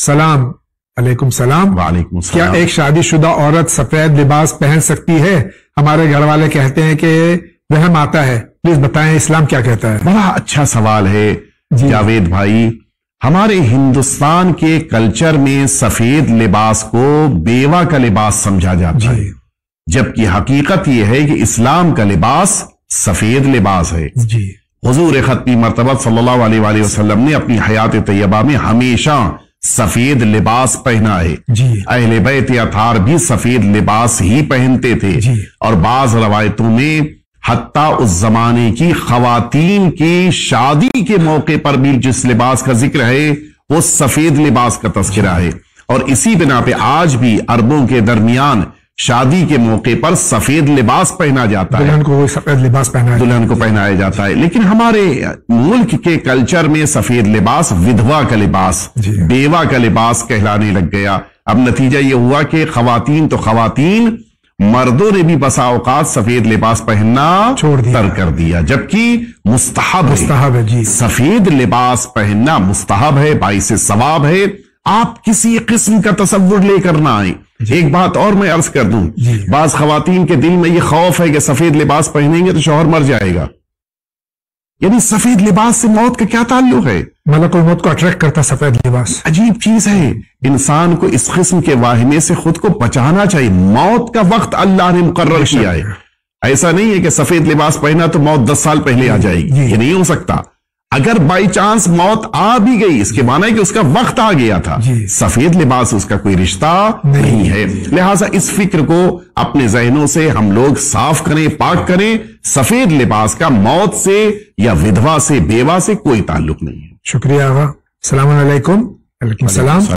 सलाम अलैकुम सलाम। वालेकुम क्या एक शादीशुदा औरत सफ़ेद लिबास पहन सकती है? हमारे घर वाले कहते हैं कि वहम आता है। प्लीज़ बताएँ इस्लाम क्या कहता है? बड़ा अच्छा सवाल है जावेद भाई। हमारे हिंदुस्तान के कल्चर में सफ़ेद लिबास को बेवा का लिबास समझा जाता है। जबकि हकीकत यह है कि इस्लाम का लिबास सफ़ेद लिबास है। जी। हुजूर खत्मी मरतबा सल्लल्लाहु अलैहि वसल्लम ने अपनी हयात तैयबा में हमेशा सफ़ेद लिबास पहना है जी। अहले बैत अथार भी सफ़ेद लिबास ही पहनते थे। और बाज रवायतों में हत्ता उस जमाने की खवातीन की शादी के मौके पर भी जिस लिबास का ज़िक्र है वो सफ़ेद लिबास का तस्करा है। और इसी बिना पे आज भी अरबों के दरमियान शादी के मौके पर सफ़ेद लिबास पहना जाता है। दुल्हन को सफ़ेद लिबास पहना दुल्हन को पहनाया जाता है। लेकिन हमारे मुल्क के कल्चर में सफ़ेद लिबास विधवा का लिबास बेवा का लिबास कहलाने लग गया। अब नतीजा ये हुआ कि खवातीन तो खवातीन मर्दों ने भी बसा औकात सफ़ेद लिबास पहनना छोड़ दिया। तर कर दिया जबकि मुस्तहब। मुस्तहब है जी। सफ़ेद लिबास पहनना मुस्तहब है बाईस सवाब है। आप किसी किस्म का तस्वुर लेकर ना आए। एक बात और मैं अर्ज़ कर दूँ। बाज खवातीन के दिल में यह खौफ है कि सफ़ेद लिबास पहनेंगे तो शोहर मर जाएगा। यानी सफ़ेद लिबास से मौत का क्या ताल्लुक है? मलकुल मौत को अट्रैक्ट करता सफ़ेद लिबास। अजीब चीज़ है। इंसान को इस किस्म के वाहिमे से खुद को बचाना चाहिए। मौत का वक्त अल्लाह ने मुकर्र किया है। ऐसा नहीं है कि सफ़ेद लिबास पहना तो मौत दस साल पहले आ जाएगी। ये नहीं हो सकता। अगर बाई चांस मौत आ भी गई इसके माना है कि उसका वक्त आ गया था। सफ़ेद लिबास उसका कोई रिश्ता नहीं। नहीं है। लिहाजा इस फ़िक्र को अपने जहनों से हम लोग साफ़ करें पाक करें। सफ़ेद लिबास का मौत से या विधवा से बेवा से कोई ताल्लुक नहीं है। शुक्रिया सलाम।